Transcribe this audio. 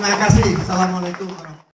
Terima kasih. Assalamualaikum warahmatullahi